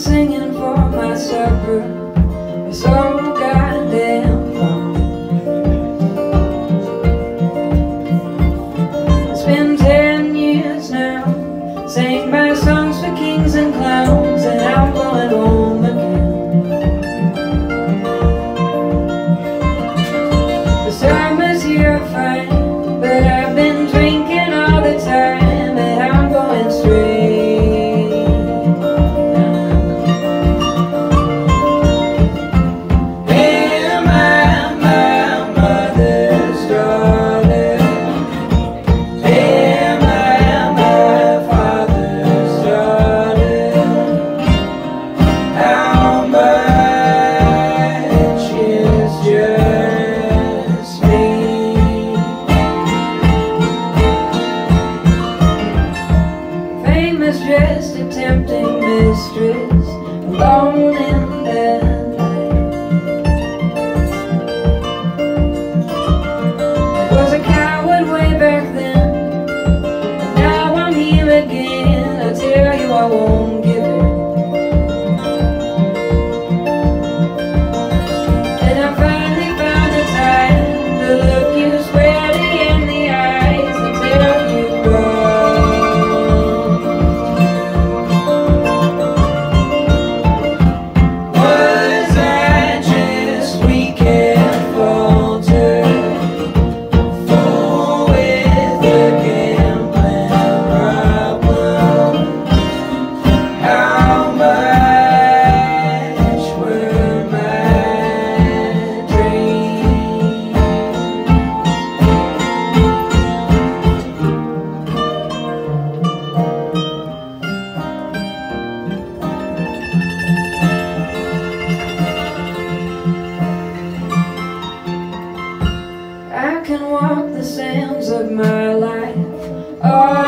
singing for my supper. It's so goddamn fun. It's been ten years now. Sang my songs for kings and clowns, and I'm going home Just a tempting mistress, alone in the night. Was a coward way back then, but now I Oh.